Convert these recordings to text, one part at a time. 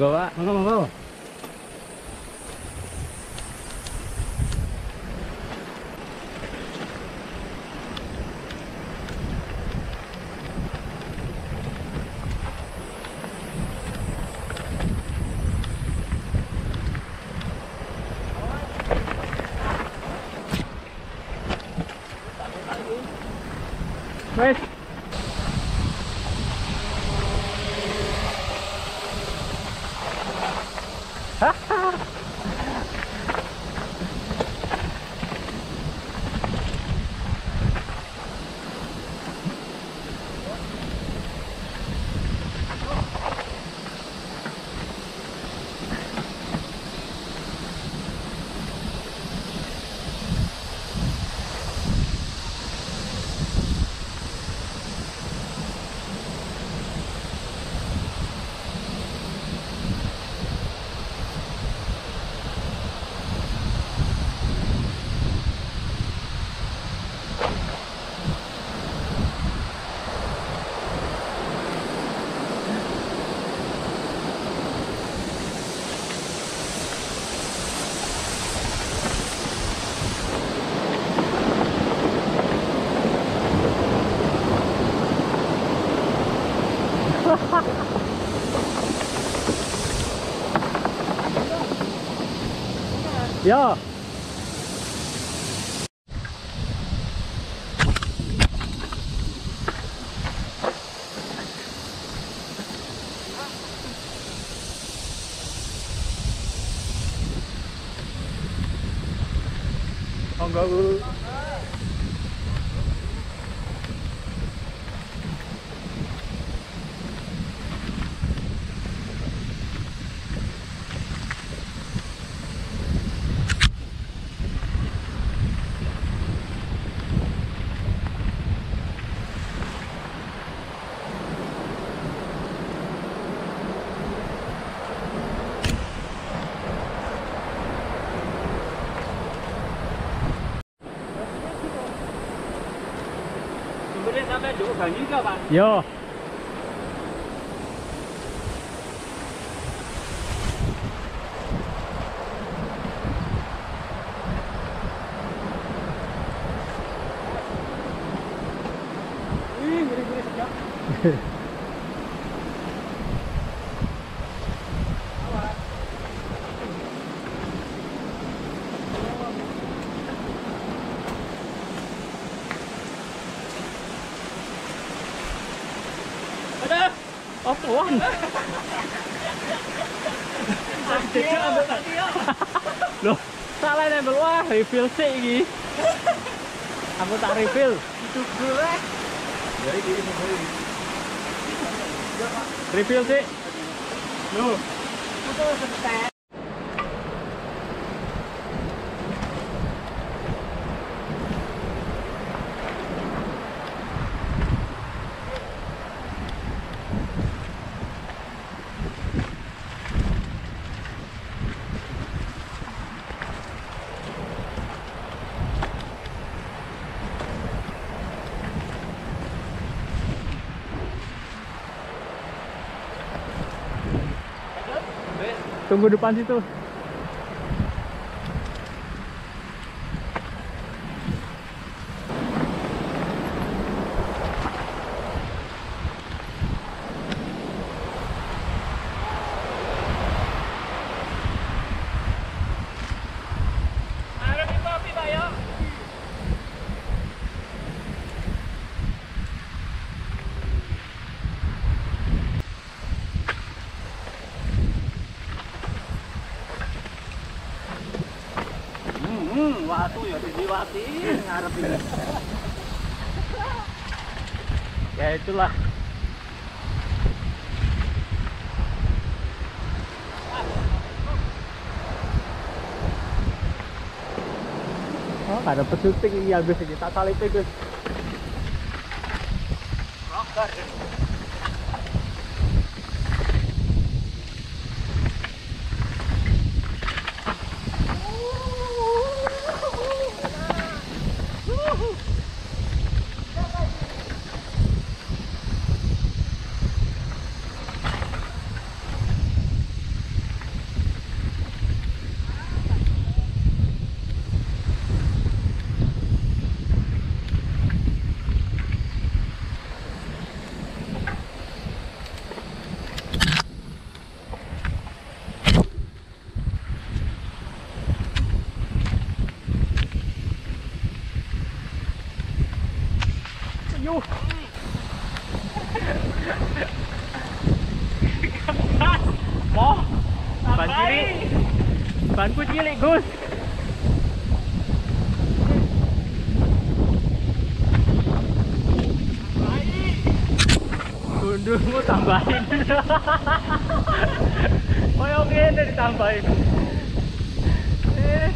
Monggo, Pak. Monggo, monggo. Ya. Sampai dulu gang juga, Pak. Yo. Wih, gurih-gurih sedap. Ada. Apaan? Jejak ambil tadi ya. Loh, salah refill sih ini. Aku tak refill. Itu gue. Refill sih. Loh. Itu setek. Tunggu depan situ. Ada di kopi, Pak, ya. Hmm, watu ya dijiwati ngarep ini. Ya itulah. Oh, gak ada pesuting ini habis ini tak salip. Rocker.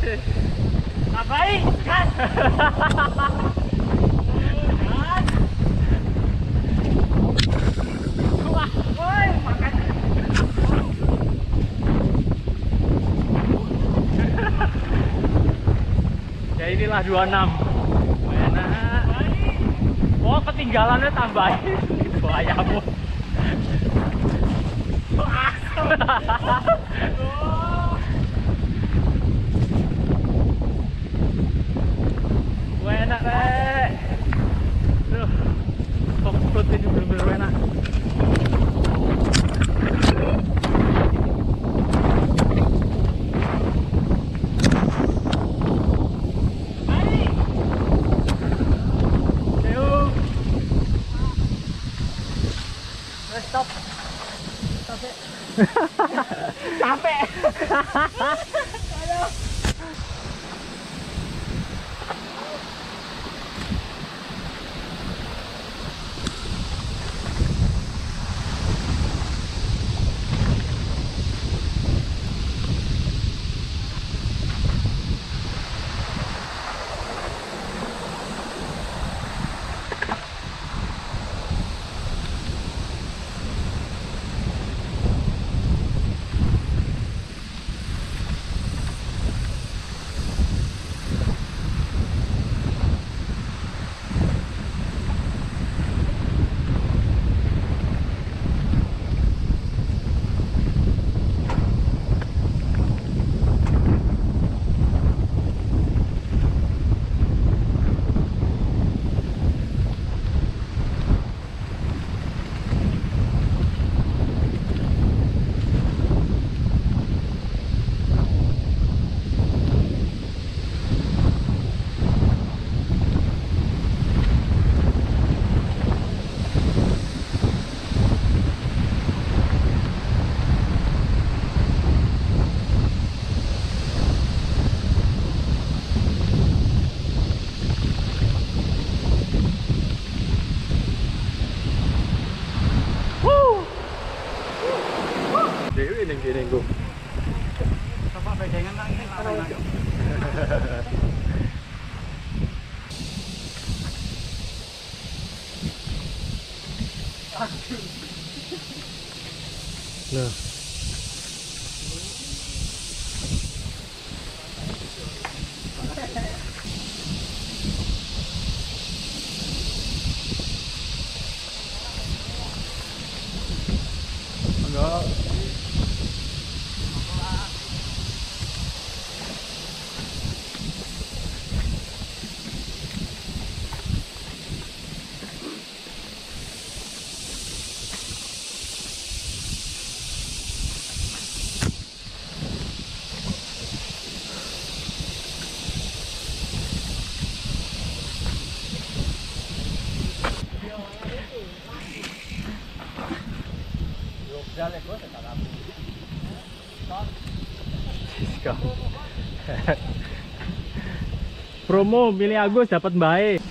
Tambahin, gas. Ya inilah 26. Enak. Oh, ketinggalannya tambahin. Bayamu. Wah, enak, Rek. Duh. Ini bener-bener enak. Yuk. Wes, Stop. Stop ya. Capek. Ning nggo. Coba bedengan nanti. Nah. Enggak. Siskap. Promo milih Agus dapat baik.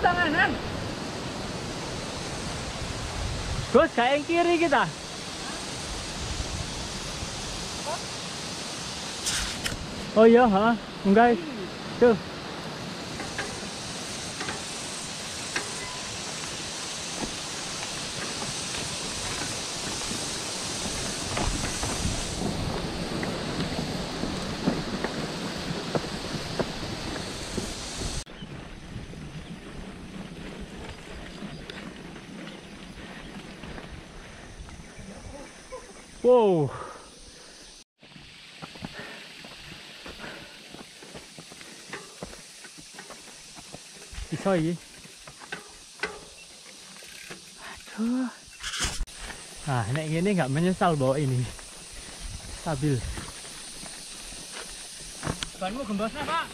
Tanganan. Gus, kayak yang kiri kita. Oh iya, ha. Enggak. Tuh. Wow. Bisa ini. Aduh. Nah, nek gini nggak menyesal bawa ini. Stabil. Banmu gembosnya, Pak.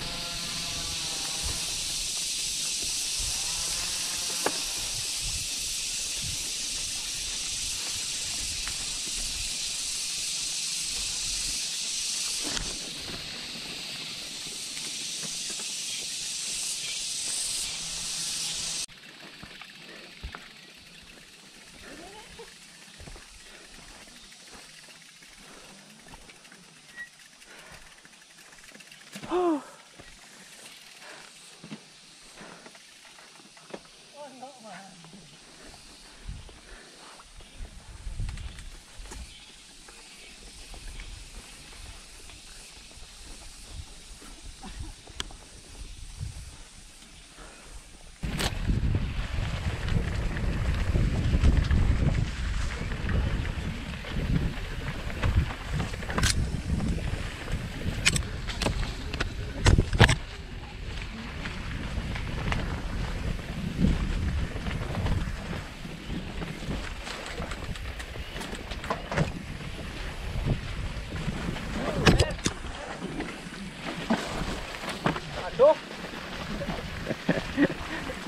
Aduh,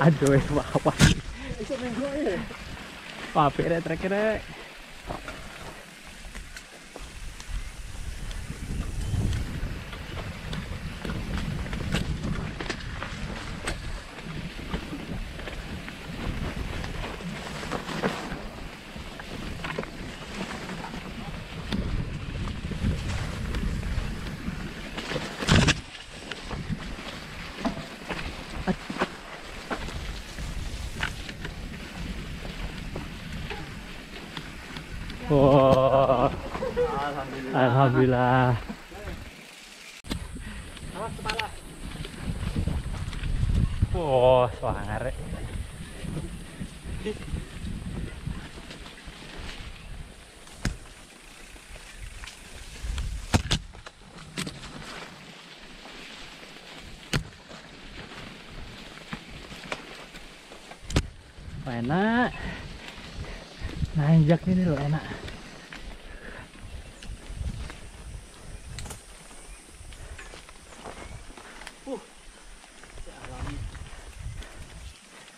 Aduh, apa? iso minggu ya. Wah, rek trek rek. Wah, Alhamdulillah. alhamdulillah. Awas kepala. Wah, sangar rek. Wah, enak. Nanjak ini loh enak.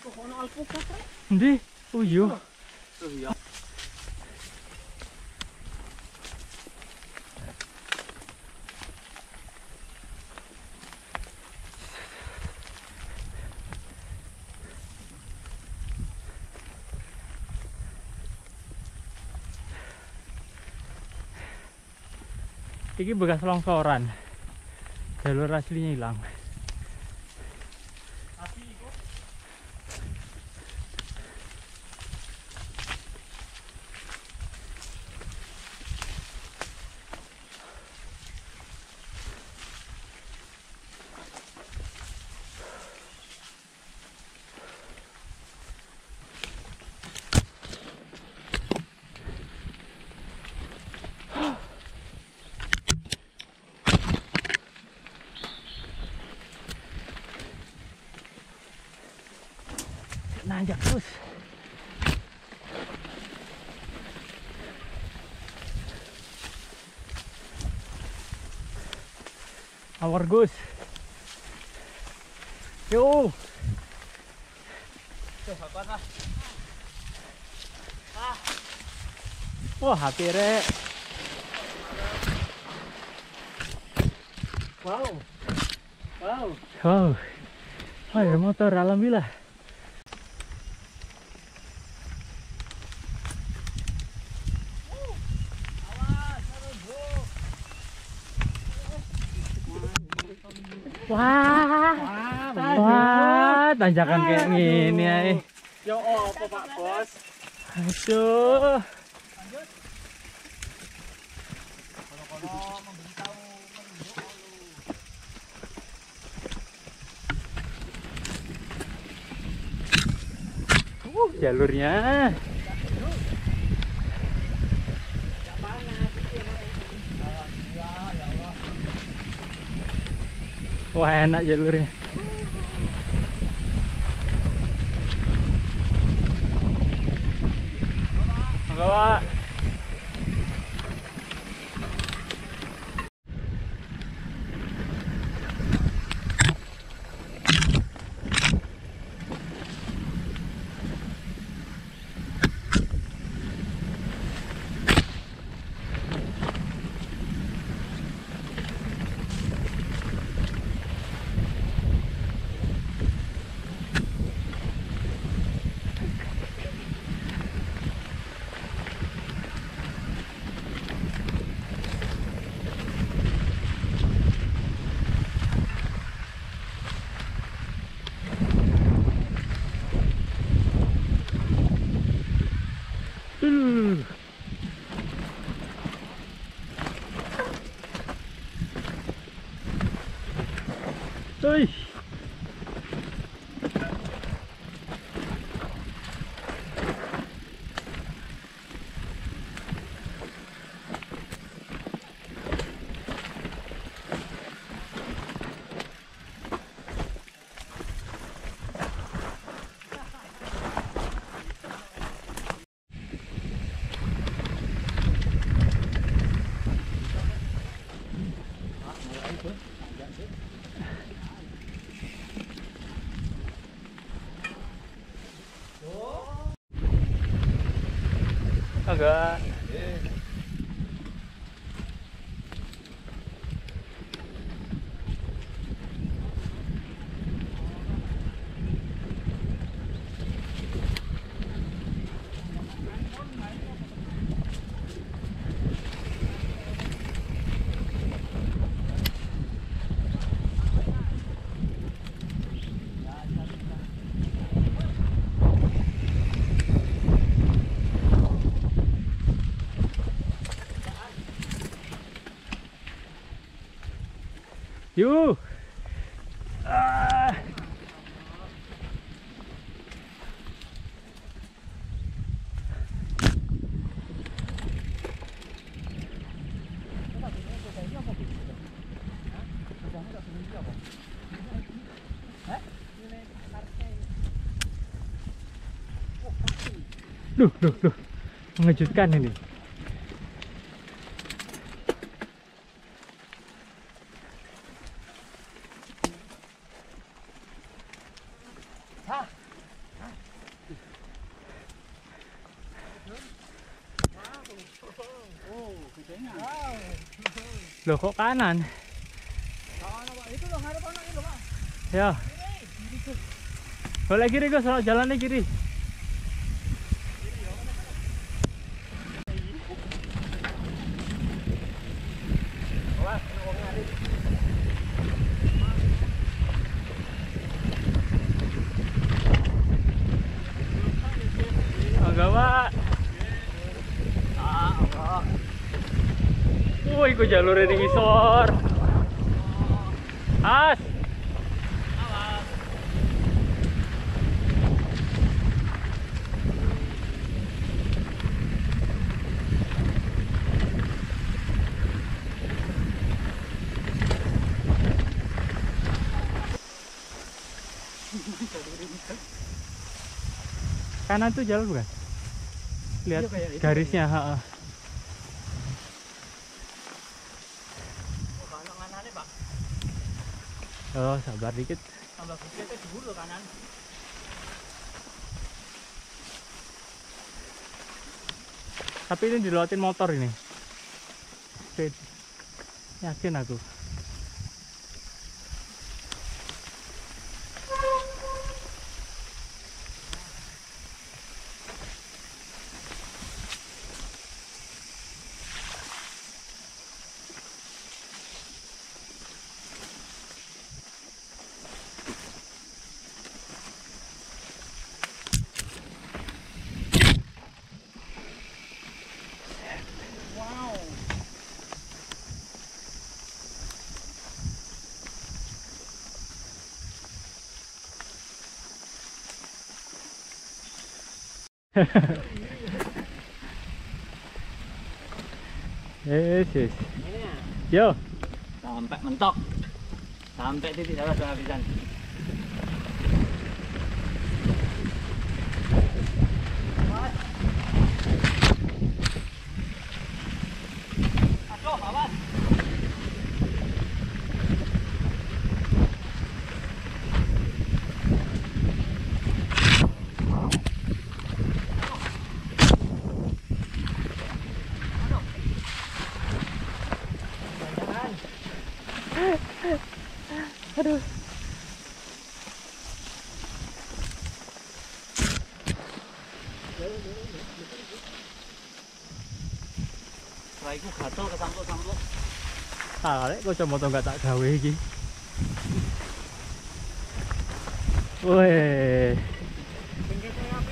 Kok ono alpukat, Rek? Ndi? Iki bekas longsoran. Jalur aslinya hilang. Nanjak terus. Awar Gus. Yo. Lah? Wah, rek. Wow. Wow. Wow. Ya motor, alhamdulillah. Wah, wah, tanjakan kayak gini ya. Yo apa Pak Bos? Aduh. Uh, jalurnya. Wah enak jalurnya. Ui. Agak. Yuk. Ah. Duh, duh, duh. Mengejutkan ini. Loh kok kanan? Ya. Boleh kiri Gus, jalannya kiri. Agak Allah. Wih, kok jalurnya di ngisor. As. Kanan tuh jalur bukan? Lihat Iya, garisnya, ha, ha. Oh, kanan kanannya, Pak. Oh, sabar dikit. Tambah gede itu dulu loh kanan. Tapi ini dilewatin motor ini. Yakin aku. Yes, yes. Ya. Yo. Sampai mentok. Sampai titik darah. Aduh, Ah, rek kacamata nggak tak gawe iki. Weh. Pinggir saya api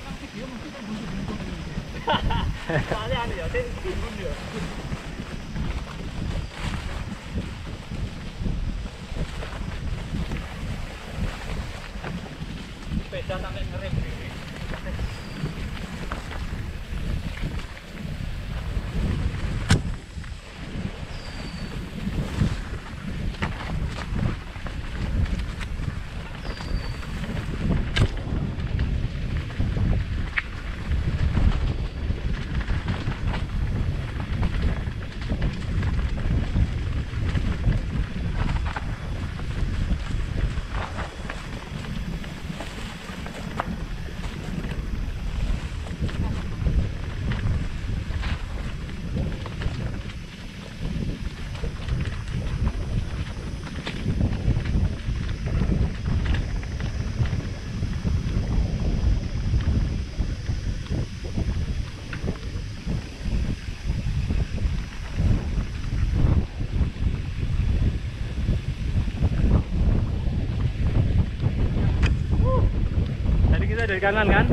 dari kanan kan?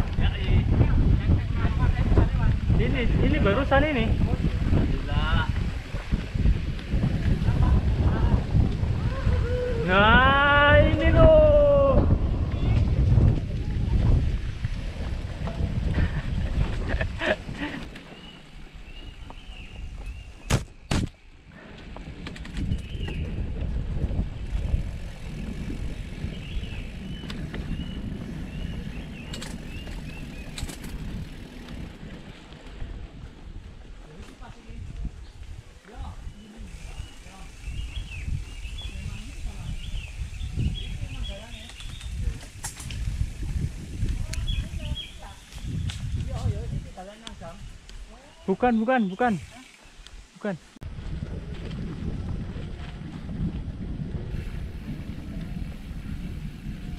Ini ini barusan ini. Alhamdulillah. Nah, ini loh. Bukan, bukan, bukan. Bukan.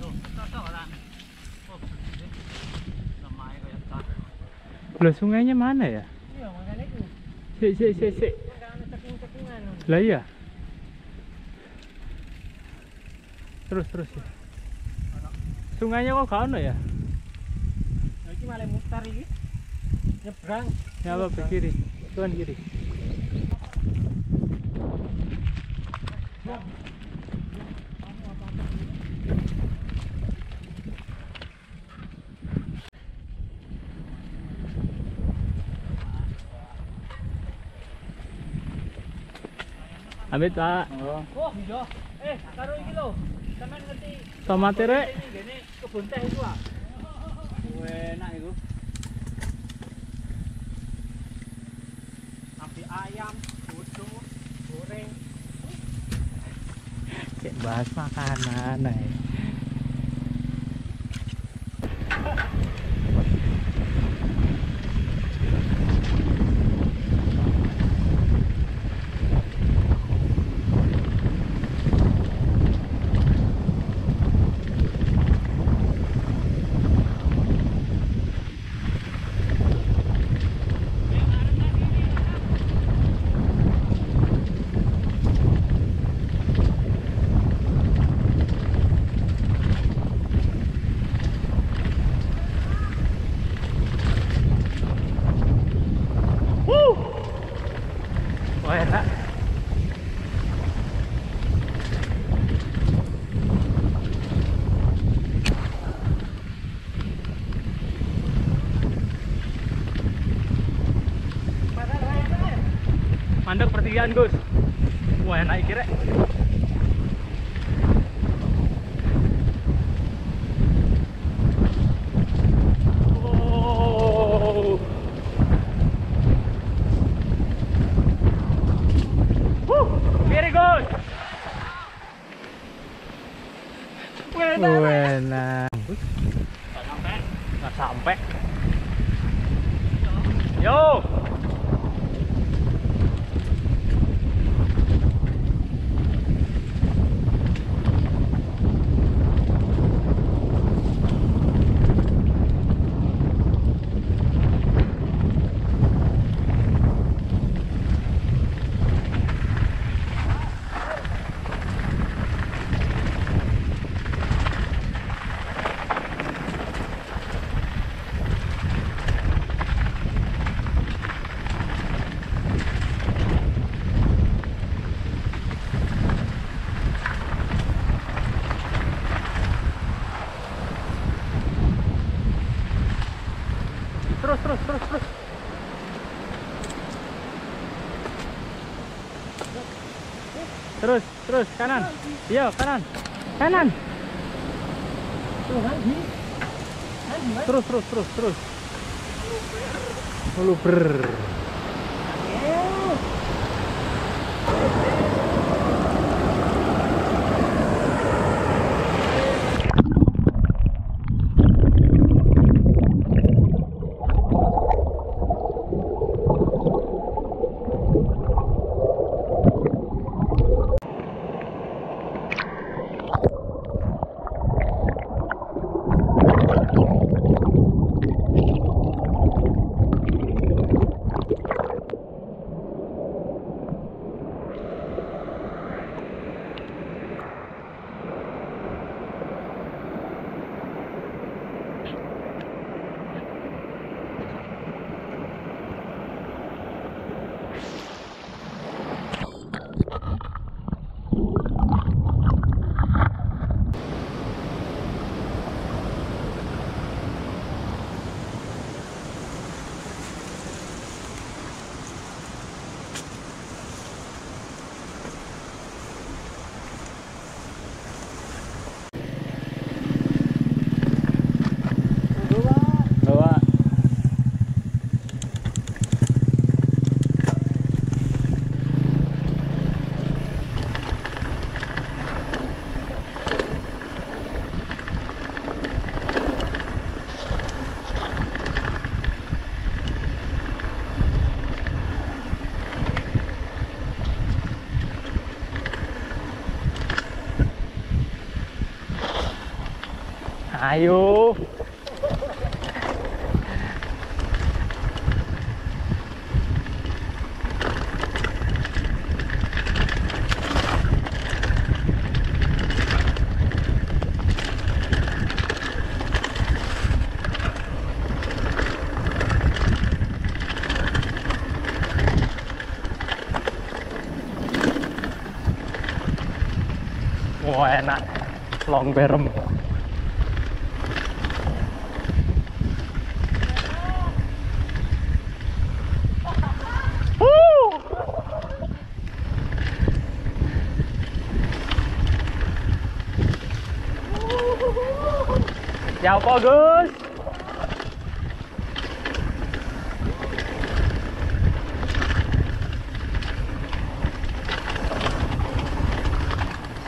Oh. Lah sungainya mana ya? Iya, makanya itu. Sik, sik, sik, sik. Cekung-cekungan. Lah iya. Terus, terus ya. Sungainya kok gak ono ya? Nah, ini malah mutar ini. Nyebrang. Ya apa ke kiri? Tuan kiri. Amit Pak. Oh, iya. Eh, karo iki lho. Sampeyan ngerti Tomat rek. kebun teh itu ah. Enak itu. บาสมาการมาไหน pertigaan, Gus. Wah, enak iki rek. Wow. Wuh, very good. Enak. Nggak sampai. Yo. Terus, terus, terus, terus. Terus, kanan. Iya, kanan. Kanan. Terus, terus, terus, terus. Mulu ber. Bawa. Ayo. Wah enak, long berem. Ya apa Gus?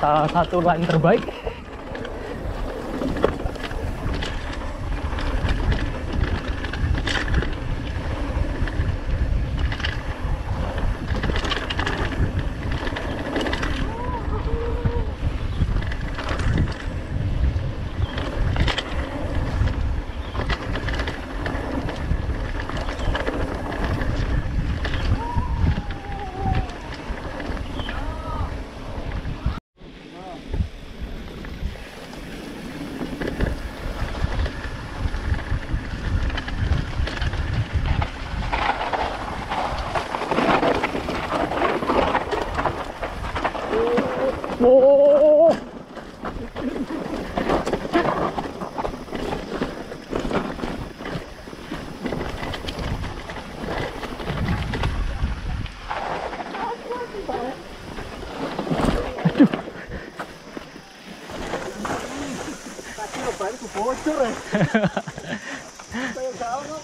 Salah satu line terbaik. Tidur ya. Saya gak ono.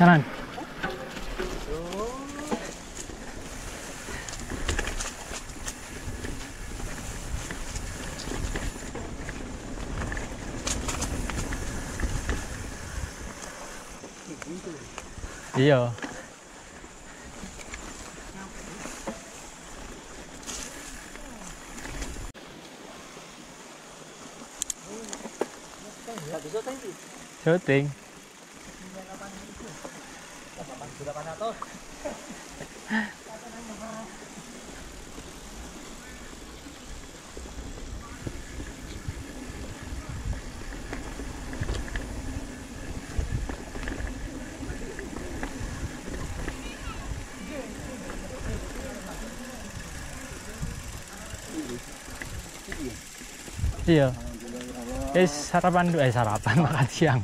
Kanan. Iya. Gak bisa tadi. Iya. Eh sarapan eh sarapan makan siang.